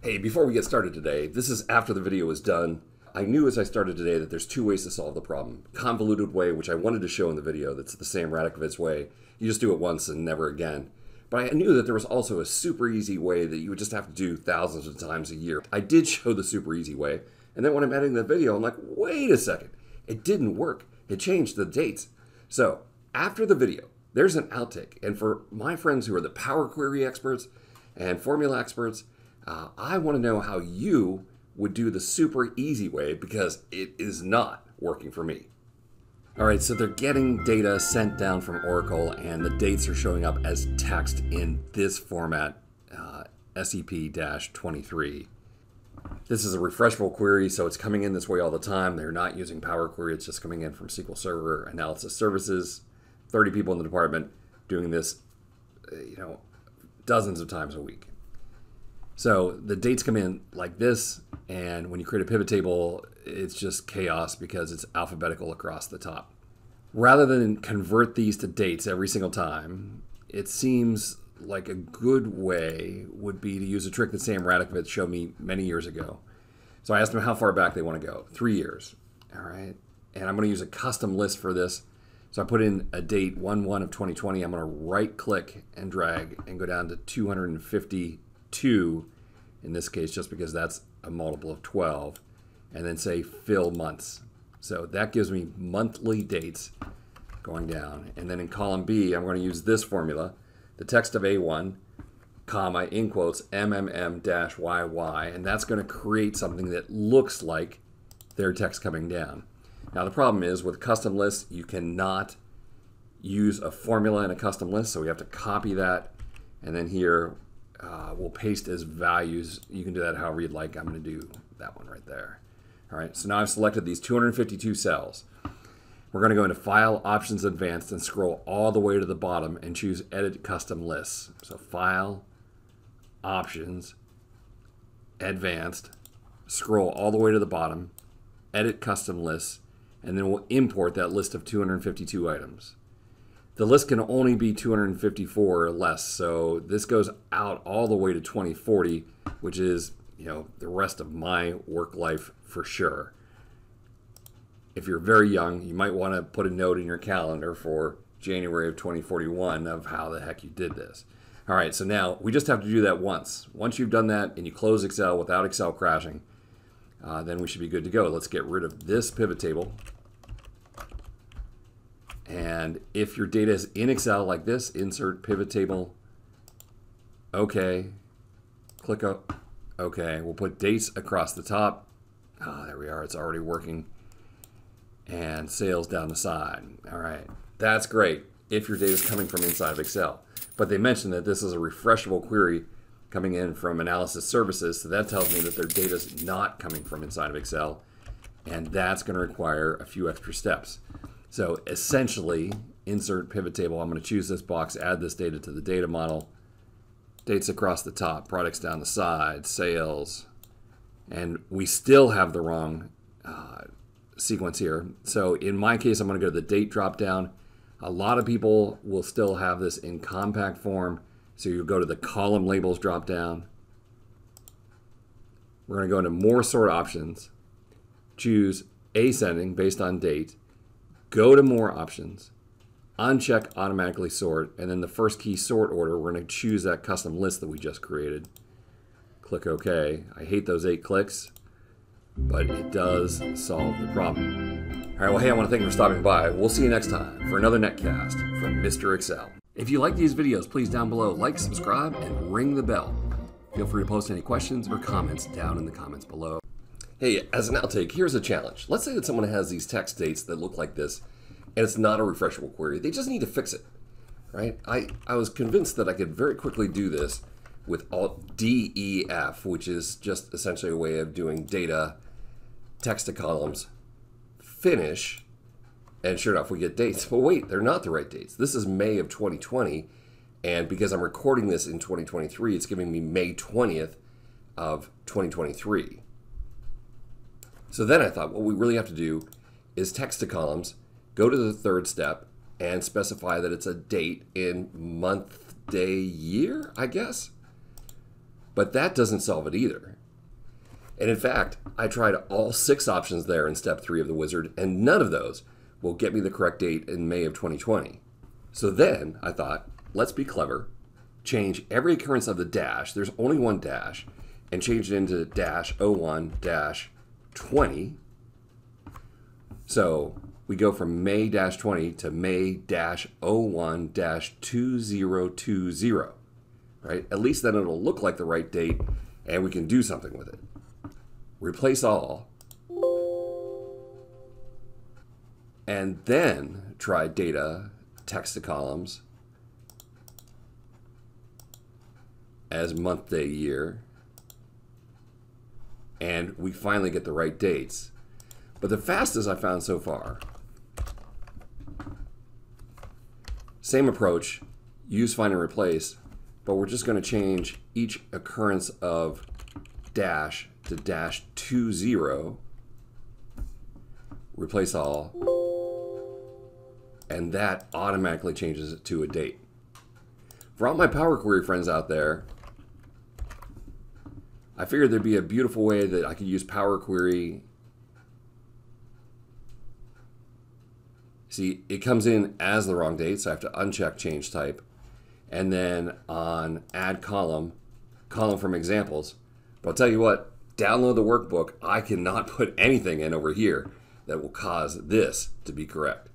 Hey, before we get started today, this is after the video was done. I knew as I started today that there's two ways to solve the problem. Convoluted way, which I wanted to show in the video, that's the Sam Radakovitz way. You just do it once and never again. But I knew that there was also a super easy way that you would just have to do thousands of times a year. I did show the super easy way, and then when I'm editing the video, I'm like, wait a second, it didn't work. It changed the dates. So after the video, there's an outtake. And for my friends who are the Power Query experts and formula experts, uh, I want to know how you would do the super easy way because it is not working for me. All right, so they're getting data sent down from Oracle, and the dates are showing up as text in this format, uh, SEP-23. This is a refreshable query, so it's coming in this way all the time. They're not using Power Query, it's just coming in from SQL Server Analysis Services. 30 people in the department doing this, uh, you know, dozens of times a week. So the dates come in like this, and when you create a pivot table, it's just chaos because it's alphabetical across the top. Rather than convert these to dates every single time, it seems like a good way would be to use a trick that Sam Radakovitz showed me many years ago. So I asked him how far back they want to go. Three years. All right. And I'm going to use a custom list for this. So I put in a date 1 1 of 2020. I'm going to right click and drag and go down to 250 2 in this case just because that's a multiple of 12 and then say fill months. So that gives me monthly dates going down. And then in column B I'm going to use this formula the text of A1 comma in quotes mmm dash yy and that's going to create something that looks like their text coming down. Now the problem is with custom lists you cannot use a formula in a custom list so we have to copy that. And then here uh, we'll paste as values. You can do that however you'd like. I'm going to do that one right there. All right, so now I've selected these 252 cells. We're going to go into File, Options, Advanced, and scroll all the way to the bottom and choose Edit Custom Lists. So File, Options, Advanced, scroll all the way to the bottom, Edit Custom Lists, and then we'll import that list of 252 items. The list can only be 254 or less, so this goes out all the way to 2040, which is, you know, the rest of my work life for sure. If you're very young, you might want to put a note in your calendar for January of 2041 of how the heck you did this. All right, so now we just have to do that once. Once you've done that and you close Excel without Excel crashing, uh, then we should be good to go. Let's get rid of this pivot table. And if your data is in Excel like this, insert pivot table, okay, click up, okay. We'll put dates across the top. Ah, oh, there we are, it's already working. And sales down the side. All right, that's great if your data is coming from inside of Excel. But they mentioned that this is a refreshable query coming in from analysis services. So that tells me that their data is not coming from inside of Excel. And that's going to require a few extra steps. So essentially, insert pivot table. I'm going to choose this box, add this data to the data model. Dates across the top, products down the side, sales. And we still have the wrong uh, sequence here. So in my case, I'm going to go to the date dropdown. A lot of people will still have this in compact form. So you go to the column labels dropdown. We're going to go into more sort options, choose ascending based on date, go to more options, uncheck automatically sort, and then the first key sort order, we're going to choose that custom list that we just created. Click OK. I hate those eight clicks, but it does solve the problem. All right, well, hey, I want to thank you for stopping by. We'll see you next time for another netcast from Mr. Excel. If you like these videos, please down below like, subscribe, and ring the bell. Feel free to post any questions or comments down in the comments below. Hey, as an outtake, here's a challenge. Let's say that someone has these text dates that look like this, and it's not a refreshable query. They just need to fix it, right? I, I was convinced that I could very quickly do this with Alt DEF, which is just essentially a way of doing data, text to columns, finish, and sure enough, we get dates. But wait, they're not the right dates. This is May of 2020, and because I'm recording this in 2023, it's giving me May 20th of 2023. So then I thought, what we really have to do is text to columns, go to the third step, and specify that it's a date in month, day, year, I guess. But that doesn't solve it either. And in fact, I tried all six options there in step three of the wizard, and none of those will get me the correct date in May of 2020. So then I thought, let's be clever, change every occurrence of the dash, there's only one dash, and change it into dash 01 dash 20. So we go from May dash 20 to May dash 01 dash 2020, right? At least then it'll look like the right date and we can do something with it. Replace all. And then try data, text to columns as month, day, year. And we finally get the right dates. But the fastest I found so far, same approach, use, find, and replace, but we're just going to change each occurrence of dash to dash 20, replace all, and that automatically changes it to a date. For all my Power Query friends out there, I figured there'd be a beautiful way that I could use Power Query. See, it comes in as the wrong date, so I have to uncheck change type. And then on add column, column from examples. But I'll tell you what, download the workbook. I cannot put anything in over here that will cause this to be correct.